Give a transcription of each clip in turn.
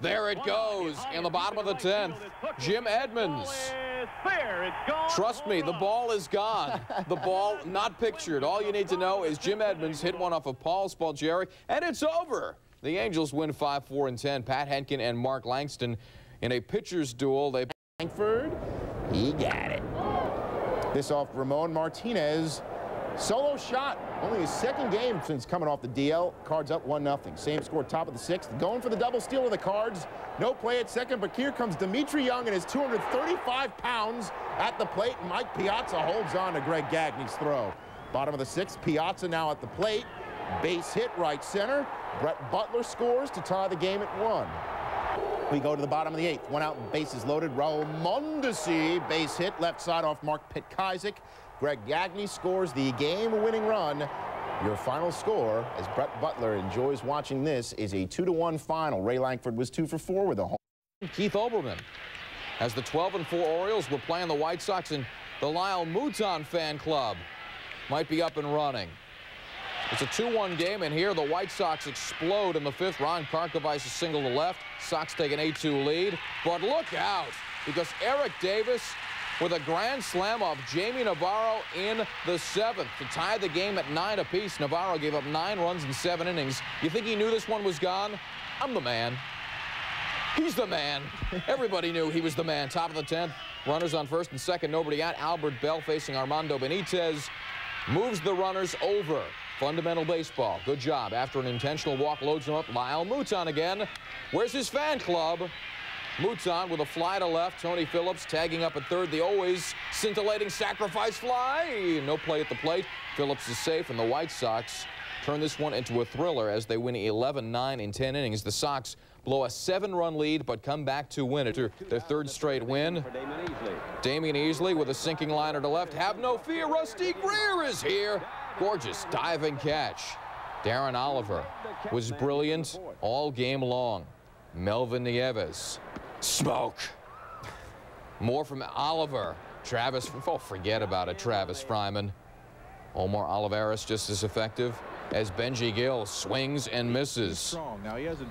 There it goes in the bottom of the 10th. Jim Edmonds. Trust me, the ball is gone. The ball not pictured. All you need to know is Jim Edmonds hit one off of Paul Spoljaric, and it's over. The Angels win 5-4 and 10. Pat Hentgen and Mark Langston in a pitcher's duel. They Lankford, he got it. This off Ramon Martinez. Solo shot. Only his second game since coming off the DL. Cards up 1-0. Same score, top of the sixth. Going for the double steal of the Cards. No play at second, but here comes Dmitri Young and his 235 pounds at the plate. Mike Piazza holds on to Greg Gagne's throw. Bottom of the sixth, Piazza now at the plate. Base hit right center. Brett Butler scores to tie the game at one. We go to the bottom of the eighth. One out, bases loaded. Raul Mondesi, base hit, left side off Mark Petkovsek. Greg Gagne scores the game-winning run. Your final score, as Brett Butler enjoys watching this, is a two-to-one final. Ray Lankford was 2 for 4 with a home. Keith Olbermann. As the 12 and 4 Orioles were playing the White Sox and the Lyle Mouton fan club might be up and running. It's a 2-1 game, and here the White Sox explode in the fifth. Ron Karkovice is a single to left. Sox take an 8-2 lead. But look out, because Eric Davis with a grand slam off Jaime Navarro in the seventh to tie the game at nine apiece. Navarro gave up nine runs in seven innings. You think he knew this one was gone? I'm the man. He's the man. Everybody knew he was the man. Top of the 10th. Runners on first and second. Nobody out. Albert Belle facing Armando Benitez. Moves the runners over. Fundamental baseball. Good job. After an intentional walk, loads them up. Lyle Mouton again. Where's his fan club? Mouton with a fly to left. Tony Phillips tagging up at third. The always scintillating sacrifice fly. No play at the plate. Phillips is safe, and the White Sox turn this one into a thriller as they win 11-9 in 10 innings. The Sox blow a seven-run lead, but come back to win it. Their third straight win. Damion Easley with a sinking liner to left. Have no fear, Rusty Greer is here. Gorgeous diving catch. Darren Oliver was brilliant all game long. Melvin Nieves. Smoke. More from Oliver. Travis, oh, forget about it, Travis Fryman. Omar Olivares just as effective as Benji Gil swings and misses.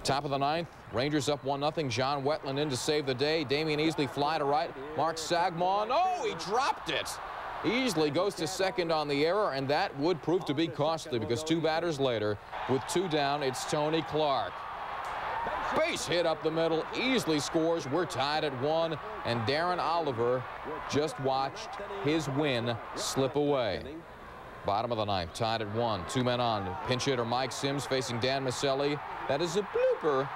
Top of the ninth, Rangers up 1-0. John Wetteland in to save the day. Damion Easley fly to right. Marc Sagmoen, oh, he dropped it. Easley goes to second on the error, and that would prove to be costly because two batters later, with two down, it's Tony Clark. Base hit up the middle, Easley scores. We're tied at one, and Darren Oliver just watched his win slip away. Bottom of the ninth, tied at one. Two men on. Pinch hitter Mike Simms facing Dan Miceli. That is a blooper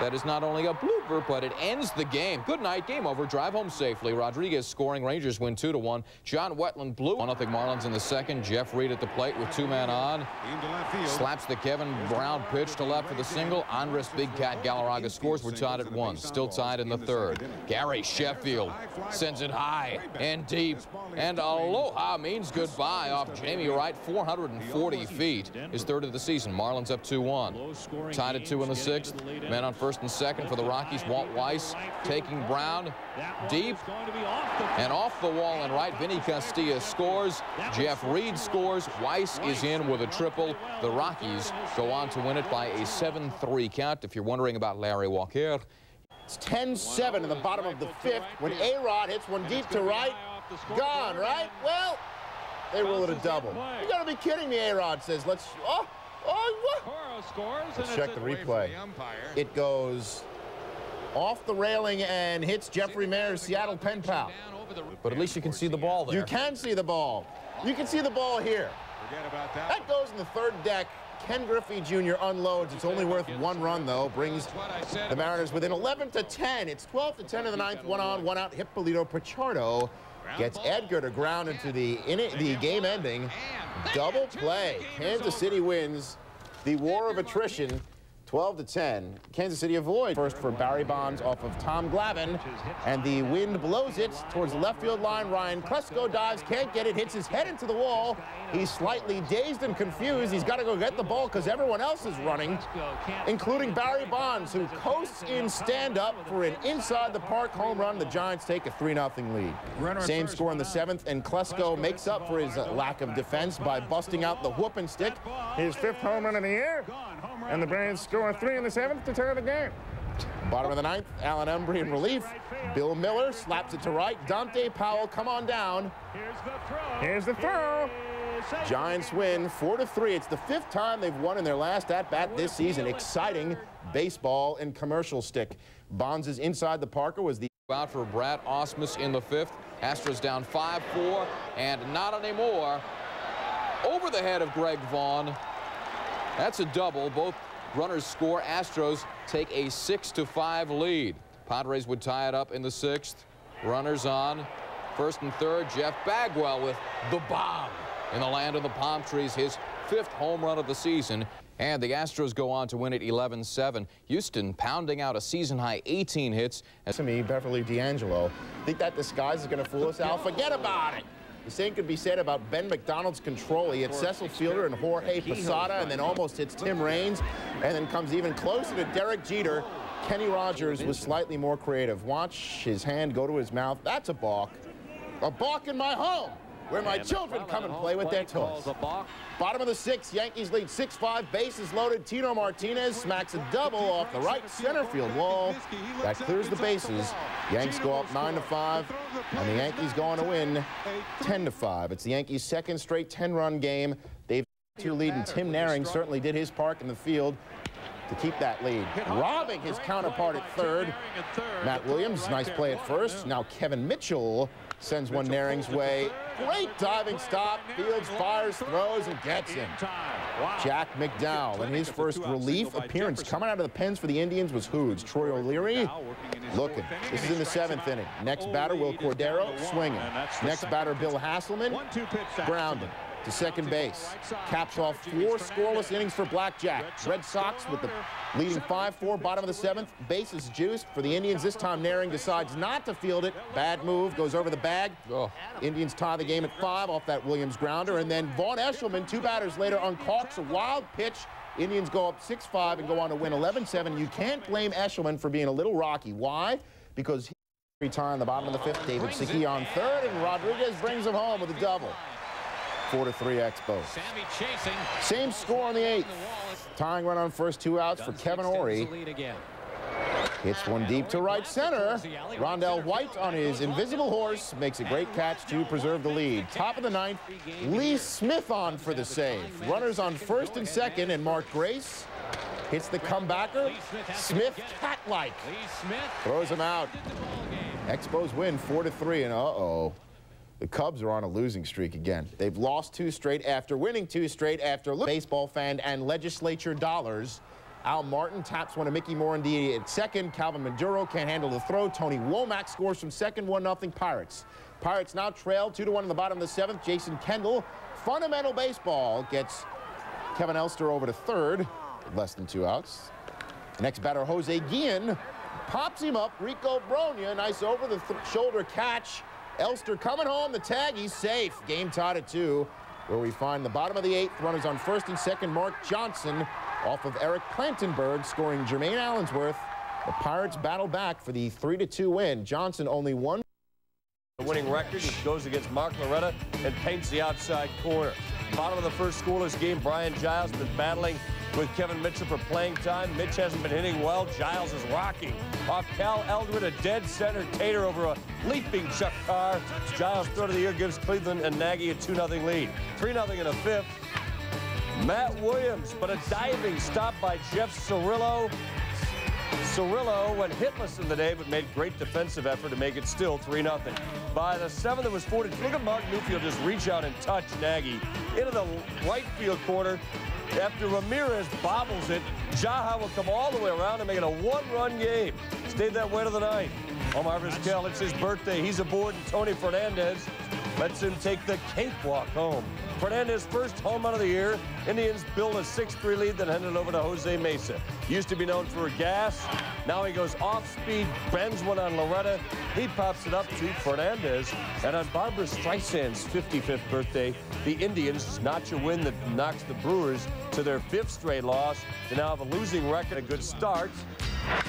that is not only a blooper, but it ends the game. Good night, game over. Drive home safely. Rodriguez scoring. Rangers win 2 to 1. John Wetteland blew. 1 0 Marlins in the second. Jeff Reed at the plate with two men on. Slaps the Kevin Brown pitch to left for the single. Andres Big Cat Galarraga scores. We're tied at 1. Still tied in the third. Gary Sheffield sends it high and deep. And aloha means goodbye off Jamey Wright. 440 feet. His third of the season. Marlins up 2-1. Tied at 2 in the sixth. Men on first and second for the Rockies. Walt Weiss taking Brown deep and off the wall and right. Vinny Castilla scores. Jeff Reed scores. Weiss is in with a triple. The Rockies go on to win it by a 7-3 count. If you're wondering about Larry Walker, it's 10-7 in the bottom of the fifth when A-Rod hits one deep to right. Gone, right? Well, they rule it a double. You gotta be kidding me, A-Rod says. Let's, oh, oh, what? Let's check the replay. It goes off the railing and hits Jeffrey Maier's Seattle pen pal. But at least you can see the ball there. You can see the ball. You can see the ball here. That goes in the third deck. Ken Griffey Jr. unloads. It's only worth one run, though. Brings the Mariners within 11 to 10. It's 12 to 10 in the ninth. One on, one out. Hipolito Pichardo gets Edgar to ground into the, in it, the game ending. Double play. Kansas City wins the war of attrition 12 to 10. Kansas City avoid first for Barry Bonds off of Tom Glavine, and the wind blows it towards the left field line. Ryan Klesko dives, can't get it, hits his head into the wall. He's slightly dazed and confused. He's got to go get the ball because everyone else is running, including Barry Bonds, who coasts in stand-up for an inside-the-park home run. The Giants take a 3-0 lead. Same score in the seventh, and Klesko makes up for his uh, lack of defense by busting out the whooping stick. His fifth home run of the year, and the Braves score three in the seventh to tie the game. Bottom of the ninth, Alan Embree in relief. Bill Mueller slaps it to right. Dante Powell, come on down. Here's the throw. Here's the throw. Giants win 4 to 3. It's the fifth time they've won in their last at bat this season. Exciting baseball and commercial stick. Bonds is inside the Parker was the out for Brad Ausmus in the fifth. Astros down 5-4 and not anymore. Over the head of Greg Vaughn. That's a double. Both runners score. Astros take a 6 to 5 lead. Padres would tie it up in the sixth. Runners on. First and third, Jeff Bagwell with the bomb in the land of the palm trees, his fifth home run of the season. And the Astros go on to win it 11-7. Houston pounding out a season-high 18 hits. To me, Beverly D'Angelo. Think that disguise is going to fool us, Al? Forget about it. The same could be said about Ben McDonald's control. He hits Cecil Fielder and Jorge Posada and then almost hits Tim Raines and then comes even closer to Derek Jeter. Kenny Rogers was slightly more creative. Watch his hand go to his mouth. That's a balk. A balk in my home where my children come and play with their toys. Bottom of the sixth, Yankees lead 6-5, bases loaded. Tino Martinez smacks a double off the right center field wall. That clears the bases. Yanks go up 9-5, and the Yankees go on to win 10-5. It's the Yankees' second straight 10-run game. They've two lead, and Tim Naehring certainly did his part in the field to keep that lead. Robbing his counterpart at third. Matt Williams, nice play at first. Now Kevin Mitchell sends one Naehring's way. Great diving stop. Fields fires, throws, and gets him. Jack McDowell in his first relief appearance coming out of the pens for the Indians was Hoods. Troy O'Leary looking. This is in the seventh inning. Next batter, Wil Cordero, swinging. Next batter, Bill Haselman, grounding to second base. Caps off four scoreless innings for Blackjack. Red Sox with the leading 5-4, bottom of the seventh. Bases juiced for the Indians. This time Naehring decides not to field it. Bad move, goes over the bag. Oh. Indians tie the game at five off that Williams grounder. And then Vaughn Eshelman, two batters later, uncocks a wild pitch. Indians go up 6-5 and go on to win 11-7. You can't blame Eshelman for being a little rocky. Why? Because he retired in the bottom of the fifth. David Segui on third, and Rodriguez brings him home with a double. Four to three Expos. Same score on the eighth. Tying run on first two outs for Kevin Orie. Hits one deep to right center. Rondell White on his invisible horse makes a great catch to preserve the lead. Top of the ninth, Lee Smith on for the save. Runners on first and second, and Mark Grace hits the comebacker. Smith cat-like throws him out. Expos win four to three, and uh-oh. The Cubs are on a losing streak again. They've lost two straight after winning two straight after baseball fan and legislature dollars. Al Martin taps one of Mickey Morandini at second. Calvin Maduro can't handle the throw. Tony Womack scores from second, 1-0 Pirates. Pirates now trail 2-1 in the bottom of the seventh. Jason Kendall, fundamental baseball, gets Kevin Elster over to third, less than two outs. Next batter, Jose Guillen, pops him up. Rico Brogna, nice over-the-shoulder catch. Elster coming home, the tag, he's safe. Game tied at two, where we find the bottom of the eighth, runners on first and second, Mark Johnson off of Eric Plantenberg, scoring Jermaine Allensworth. The Pirates battle back for the three-to-two win. Johnson only one. The winning record, goes against Mark Loretta and paints the outside corner. Bottom of the first scoreless game, Brian Giles been battling with Kevin Mitchell for playing time. Mitch hasn't been hitting well. Giles is rocking. Off Cal Eldred, a dead center tater over a leaping Chuck Carr. Giles throw to the ear gives Cleveland and Nagy a 2-0 lead. 3-0 in a fifth. Matt Williams, but a diving stop by Jeff Cirillo. Cirillo went hitless in the day, but made great defensive effort to make it still 3-0. By the seventh, it was 40. Look at Marc Newfield just reach out and touch Nagy into the right field corner. After Ramirez bobbles it, Jaha will come all the way around and make it a one-run game. Stayed that way to the ninth. Omar Vizquel, it's his birthday. He's aboard, and Tony Fernandez lets him take the cakewalk home. Fernandez first home run of the year. Indians build a 6-3 lead, then hand it over to Jose Mesa. Used to be known for a gas. Now he goes off speed, bends one on Loretta. He pops it up to Fernandez. And on Barbra Streisand's 55th birthday, the Indians notch a win that knocks the Brewers to their fifth straight loss. They now have a losing record, a good start.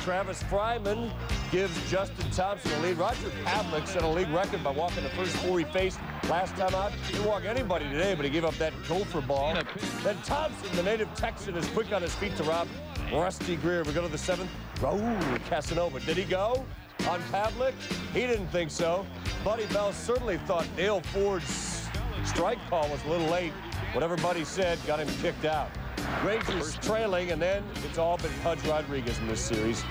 Travis Fryman gives Justin Thompson a lead. Roger Pavlik set a league record by walking the first four he faced last time out. He didn't walk anybody today, but he gave up that gopher ball. Then Thompson, the native Texan, is quick on his feet to rob Rusty Greer. We go to the seventh. Raul Casanova. Did he go on Pavlik? He didn't think so. Buddy Bell certainly thought Dale Ford's strike call was a little late. Whatever Buddy said got him kicked out. Rangers trailing, and then it's all been Pudge Rodriguez in this series.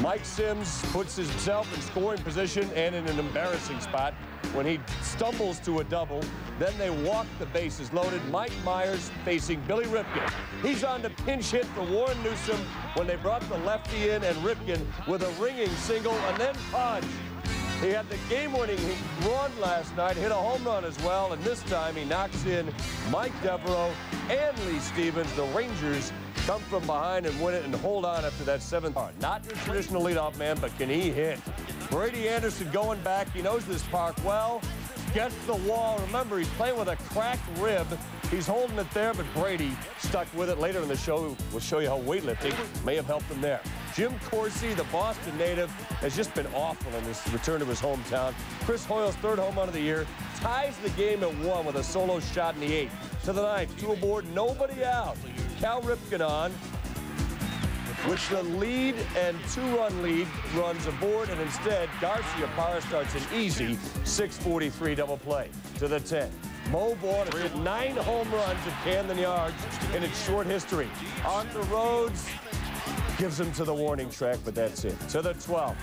Mike Simms puts himself in scoring position and in an embarrassing spot when he stumbles to a double. Then they walk the bases loaded. Mike Myers facing Billy Ripken. He's on the pinch hit for Warren Newson when they brought the lefty in and Ripken with a ringing single and then Pudge. He had the game-winning run last night, hit a home run as well, and this time he knocks in Mike Devereaux and Lee Stevens. The Rangers come from behind and win it and hold on after that seventh. Not your traditional leadoff man, but can he hit? Brady Anderson going back. He knows this park well. Gets the wall. Remember, he's playing with a cracked rib. He's holding it there, but Brady stuck with it. Later in the show, we'll show you how weightlifting may have helped him there. Jim Corsi, the Boston native, has just been awful in his return to his hometown. Chris Hoiles' third home run of the year ties the game at one with a solo shot in the eighth. To the ninth, two aboard, nobody out. Cal Ripken on, which the lead and two-run lead runs aboard, and instead Garciaparra starts an easy 643 double play to the 10. Mo Vaughn has hit nine home runs at Camden Yards in its short history. Arthur Rhodes gives him to the warning track, but that's it. To the 12th.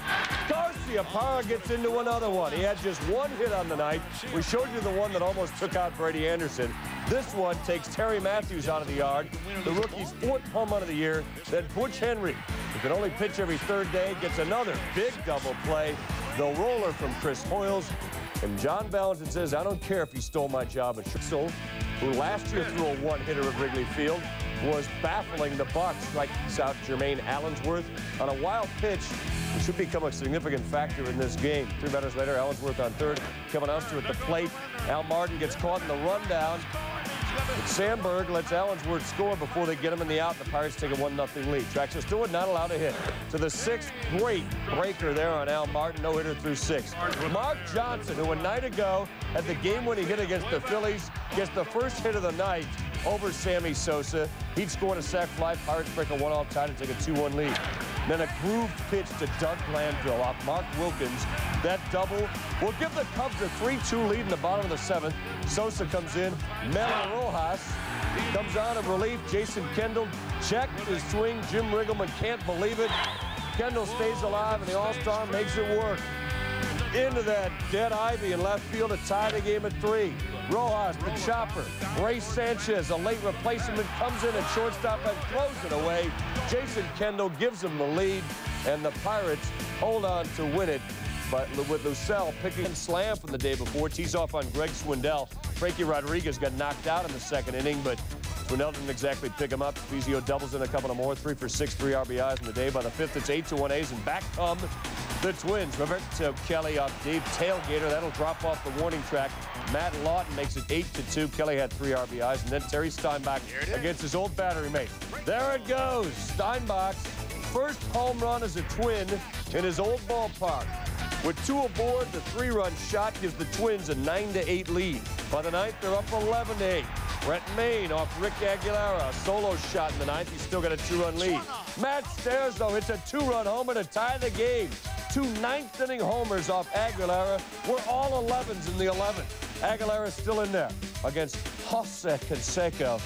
Garciaparra gets into another one. He had just one hit on the night. We showed you the one that almost took out Brady Anderson. This one takes Terry Matthews out of the yard, the rookie's fourth home run of the year. Then Butch Henry, who can only pitch every third day, gets another big double play. The roller from Chris Hoiles. And John Valentin says, I don't care if he stole my job at Schutzel, who last year threw a one-hitter at Wrigley Field, was baffling the Bucks, like South Jermaine Allensworth on a wild pitch. It should become a significant factor in this game. Three batters later, Allensworth on third. Kevin Elster at the plate. Al Martin gets caught in the rundown. Sandberg lets Allensworth score before they get him in the out. The Pirates take a 1-0 lead. Traxler Stewart not allowed to hit. To the sixth, great breaker there on Al Martin. No hitter through six. Mark Johnson, who a night ago had the game-winning hit against the Phillies, gets the first hit of the night over Sammy Sosa. He'd scored a sac fly. Pirates break a one-off tie to take a 2-1 lead. Then a grooved pitch to Doug Glanville off Marc Wilkins. That double will give the Cubs a 3-2 lead in the bottom of the seventh. Sosa comes in. Melo Rojas comes out of relief. Jason Kendall checked his swing. Jim Riggleman can't believe it. Kendall stays alive, and the All-Star makes it work. Into that dead ivy in left field to tie the game at three. Rojas, the chopper. Rey Sanchez, a late replacement, comes in at shortstop and throws it away. Jason Kendall gives him the lead, and the Pirates hold on to win it. But with Lucelle picking a slam from the day before, tees off on Greg Swindell. Frankie Rodriguez got knocked out in the second inning, but Swindell didn't exactly pick him up. Fizio doubles in a couple of more, three for six, three RBIs in the day. By the fifth, it's eight to one A's, and back come the Twins. Roberto Kelly off Dave Telgheder. That'll drop off the warning track. Matt Lawton makes it 8 to 2. Kelly had three RBIs. And then Terry Steinbach against his old battery mate. There it goes. Steinbach's first home run as a twin in his old ballpark. With two aboard, the three-run shot gives the Twins a 9 to 8 lead. By the ninth, they're up 11 to 8. Brent Mayne off Rick Aguilera. A solo shot in the ninth. He's still got a two-run lead. Matt Stairs, though, hits a two-run homer to tie the game. Two ninth-inning homers off Aguilera. We're all 11s in the 11th. Aguilera's still in there against Jose Canseco.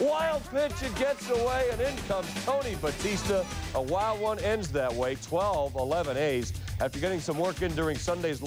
Wild pitch, it gets away, and in comes Tony Batista. A wild one ends that way, 12-11 A's. After getting some work in during Sunday's